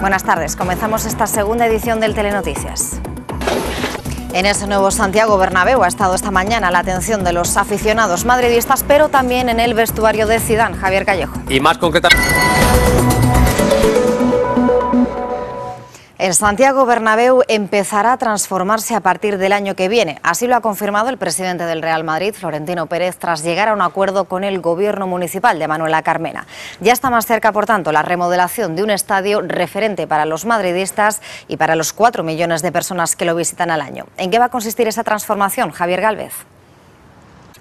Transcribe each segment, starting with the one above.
Buenas tardes, comenzamos esta segunda edición del Telenoticias. En ese nuevo Santiago Bernabéu ha estado esta mañana la atención de los aficionados madridistas, pero también en el vestuario de Zidane, Javier Callejo. Y más concretamente... El Santiago Bernabéu empezará a transformarse a partir del año que viene. Así lo ha confirmado el presidente del Real Madrid, Florentino Pérez, tras llegar a un acuerdo con el gobierno municipal de Manuela Carmena. Ya está más cerca, por tanto, la remodelación de un estadio referente para los madridistas y para los cuatro millones de personas que lo visitan al año. ¿En qué va a consistir esa transformación, Javier Galvez?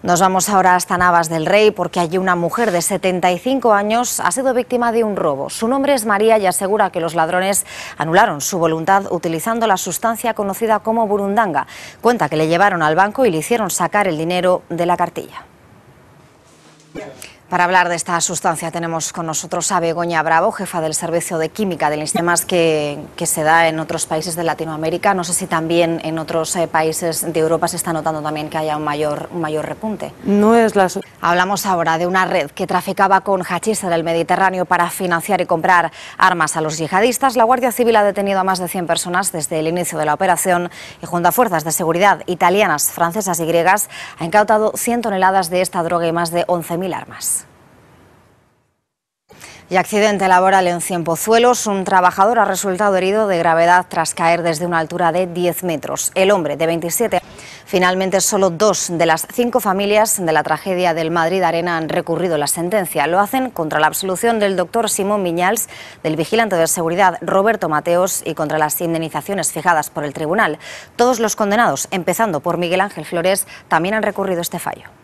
Nos vamos ahora hasta Navas del Rey porque allí una mujer de 75 años ha sido víctima de un robo. Su nombre es María y asegura que los ladrones anularon su voluntad utilizando la sustancia conocida como burundanga. Cuenta que le llevaron al banco y le hicieron sacar el dinero de la cartilla. Para hablar de esta sustancia tenemos con nosotros a Begoña Bravo, jefa del Servicio de Química del Sistemas que, que se da en otros países de Latinoamérica. No sé si también en otros eh, países de Europa se está notando también que haya un mayor, un mayor repunte. No es la... Hablamos ahora de una red que traficaba con hachís del Mediterráneo para financiar y comprar armas a los yihadistas. La Guardia Civil ha detenido a más de 100 personas desde el inicio de la operación y junto a fuerzas de seguridad italianas, francesas y griegas ha incautado 100 toneladas de esta droga y más de 11.000 armas. Y accidente laboral en Cienpozuelos. Un trabajador ha resultado herido de gravedad tras caer desde una altura de 10 metros. El hombre, de 27 Finalmente, solo dos de las cinco familias de la tragedia del Madrid Arena han recurrido la sentencia. Lo hacen contra la absolución del doctor Simón Miñals, del vigilante de seguridad Roberto Mateos y contra las indemnizaciones fijadas por el tribunal. Todos los condenados, empezando por Miguel Ángel Flores, también han recurrido este fallo.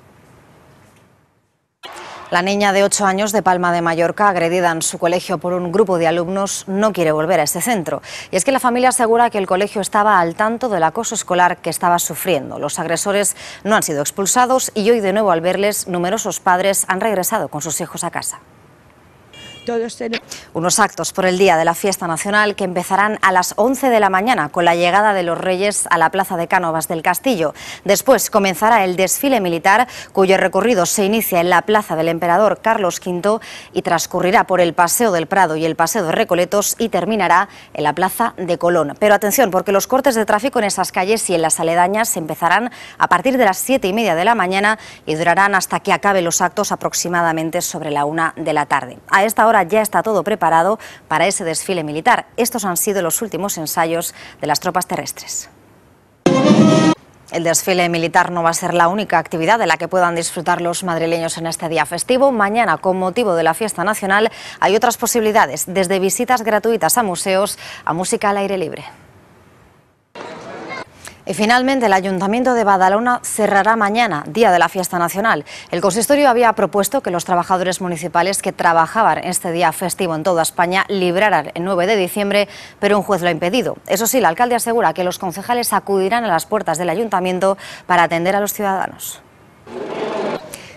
La niña de 8 años de Palma de Mallorca, agredida en su colegio por un grupo de alumnos, no quiere volver a ese centro. Y es que la familia asegura que el colegio estaba al tanto del acoso escolar que estaba sufriendo. Los agresores no han sido expulsados y hoy de nuevo al verles, numerosos padres han regresado con sus hijos a casa. Unos actos por el día de la fiesta nacional que empezarán a las 11 de la mañana con la llegada de los Reyes a la Plaza de Cánovas del Castillo. Después comenzará el desfile militar cuyo recorrido se inicia en la Plaza del Emperador Carlos V y transcurrirá por el Paseo del Prado y el Paseo de Recoletos y terminará en la Plaza de Colón. Pero atención porque los cortes de tráfico en esas calles y en las aledañas empezarán a partir de las 7 y media de la mañana y durarán hasta que acaben los actos aproximadamente sobre la una de la tarde. A esta hora ahora ya está todo preparado para ese desfile militar. Estos han sido los últimos ensayos de las tropas terrestres. El desfile militar no va a ser la única actividad de la que puedan disfrutar los madrileños en este día festivo. Mañana, con motivo de la fiesta nacional, hay otras posibilidades, desde visitas gratuitas a museos a música al aire libre. Y finalmente el Ayuntamiento de Badalona cerrará mañana, día de la fiesta nacional. El consistorio había propuesto que los trabajadores municipales que trabajaban este día festivo en toda España libraran el 9 de diciembre, pero un juez lo ha impedido. Eso sí, el alcalde asegura que los concejales acudirán a las puertas del ayuntamiento para atender a los ciudadanos.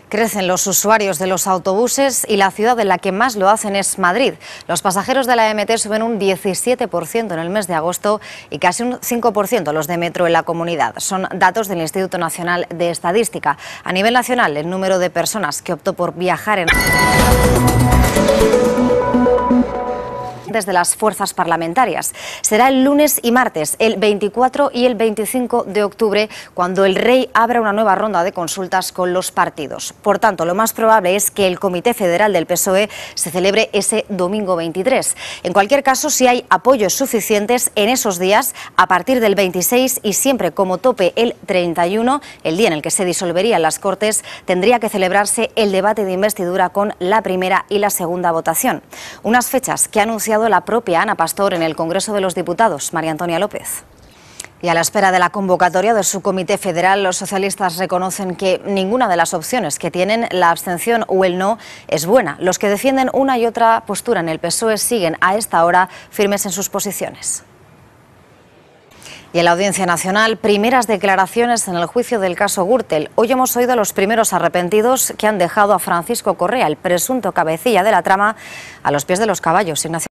Crecen los usuarios de los autobuses y la ciudad en la que más lo hacen es Madrid. Los pasajeros de la MT suben un 17% en el mes de agosto y casi un 5% los de metro en la comunidad. Son datos del Instituto Nacional de Estadística. A nivel nacional, el número de personas que optó por viajar en de las fuerzas parlamentarias. Será el lunes y martes, el 24 y el 25 de octubre, cuando el rey abra una nueva ronda de consultas con los partidos. Por tanto, lo más probable es que el Comité Federal del PSOE se celebre ese domingo 23. En cualquier caso, si hay apoyos suficientes en esos días, a partir del 26 y siempre como tope el 31, el día en el que se disolverían las Cortes, tendría que celebrarse el debate de investidura con la primera y la segunda votación. Unas fechas que ha anunciado la propia Ana Pastor en el Congreso de los Diputados, María Antonia López. Y a la espera de la convocatoria de su comité federal, los socialistas reconocen que ninguna de las opciones que tienen, la abstención o el no, es buena. Los que defienden una y otra postura en el PSOE siguen a esta hora firmes en sus posiciones. Y en la Audiencia Nacional, primeras declaraciones en el juicio del caso Gürtel. Hoy hemos oído a los primeros arrepentidos que han dejado a Francisco Correa, el presunto cabecilla de la trama, a los pies de los caballos. Ignacio